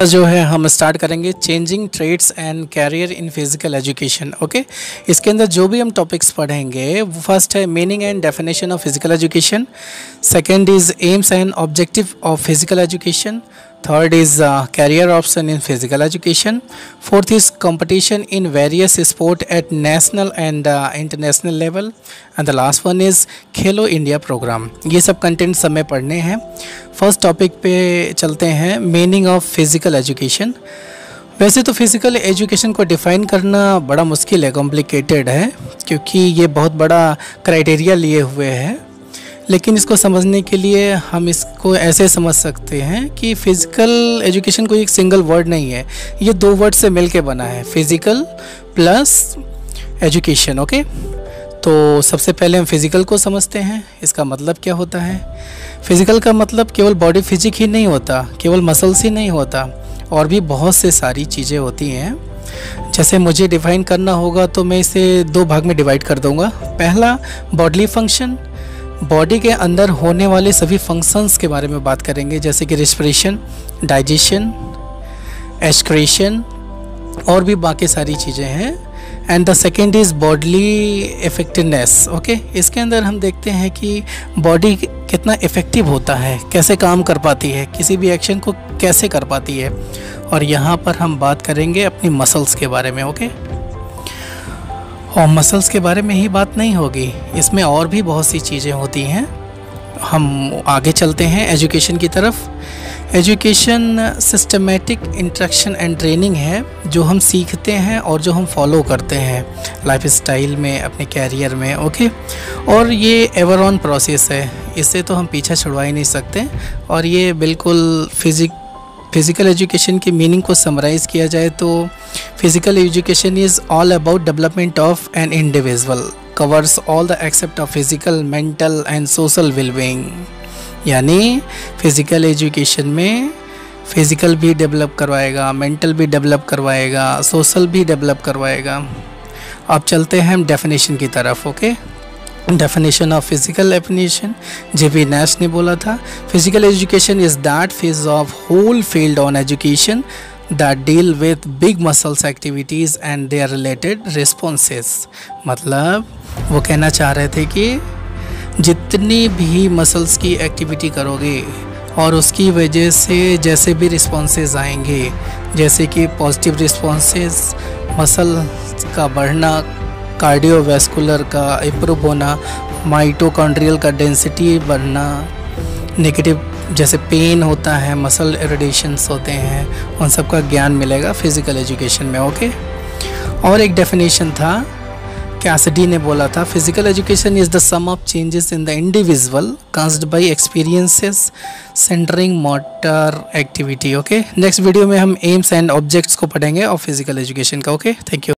जो है, हम स्टार्ट करेंगे changing trends and career in physical education okay इसके अंदर जो भी हम टॉपिक्स पढ़ेंगे, वो फ़र्स्ट है meaning and definition of physical education second is aims and objective of physical education third is career option in physical education fourth is competition in various sport at national and international level and the last one is Khelo India programme ये सब content समय पढ़ने हैं। First topic पे चलते हैं meaning of physical education वैसे तो फ़िज़िकल एजुकेशन को डिफ़ाइन करना बड़ा मुश्किल है कॉम्प्लिकेटेड है, क्योंकि ये बहुत बड़ा क्राइटेरिया लिए हुए हैं। लेकिन इसको समझने के लिए हम इसको ऐसे समझ सकते हैं कि फ़िज़िकल एजुकेशन कोई एक सिंगल वर्ड नहीं है। ये दो वर्ड से मिल के बना है फ़िज़िकल प्लस एजुकेशन ओके तो सबसे पहले हम फ़िज़िकल को समझते हैं। इसका मतलब क्या होता है? फ़िज़िकल का मतलब केवल बॉडी फिजिक ही नहीं होता, केवल मसल्स ही नहीं होता, और भी बहुत से सारी चीज़ें होती हैं। जैसे मुझे डिफ़ाइन करना होगा तो मैं इसे दो भाग में डिवाइड कर दूँगा। पहला बॉडली फ़ंक्शन बॉडी के अंदर होने वाले सभी फ़ंक्शंस के बारे में बात करेंगे, जैसे कि रिस्परेशन डाइजेशन एस्क्रेशन और भी बाकी सारी चीज़ें हैं। And the second is bodily effectiveness okay इसके अंदर हम देखते हैं कि बॉडी कितना इफ़ेक्टिव होता है, कैसे काम कर पाती है, किसी भी एक्शन को कैसे कर पाती है। और यहाँ पर हम बात करेंगे अपनी मसल्स के बारे में ओके okay? और मसल्स के बारे में ही बात नहीं होगी। इसमें और भी बहुत सी चीज़ें होती हैं। हम आगे चलते हैं एजुकेशन की तरफ़। Education systematic instruction and training है, जो हम सीखते हैं और जो हम फॉलो करते हैं। लाइफ स्टाइल में, अपने कैरियर में ओके और ये एवर ऑन प्रोसेस है। इससे तो हम पीछा छुड़वा ही नहीं सकते। और ये बिल्कुल फिजिक फ़िज़िकल एजुकेशन की मीनिंग को समराइज़ किया जाए तो physical education is all about development of an individual covers all the aspect of physical mental and social wellbeing यानी फ़िज़िकल एजुकेशन में फ़िज़िकल भी डेवलप करवाएगा मेंटल भी डेवलप करवाएगा सोशल भी डेवलप करवाएगा अब चलते हैं हम डेफिनेशन की तरफ़ okay okay? Definition of physical education J P Nash ने बोला था physical education is that phase of whole field on education that deal with big muscles activities and their related responses मतलब वो कहना चाह रहे थे कि जितनी भी मसल्स की एक्टिविटी करोगे और उसकी वजह से जैसे भी रिस्पॉन्सेज आएँगे, जैसे कि पॉजिटिव रिस्पॉन्सेज मसल का बढ़ना कार्डियोवैस्कुलर का इम्प्रूव होना माइटोकॉन्ड्रियल का डेंसिटी बढ़ना नेगेटिव जैसे पेन होता है मसल इरिटेशंस होते हैं, उन सब का ज्ञान मिलेगा फ़िज़िकल एजुकेशन में ओके और एक डेफिनेशन था कैसिडी ने बोला था physical education is the sum of changes in the individual caused by experiences centering motor activity okay next video में हम एम्स एंड ऑब्जेक्ट्स को पढ़ेंगे और फ़िज़िकल एजुकेशन का ओके थैंक यू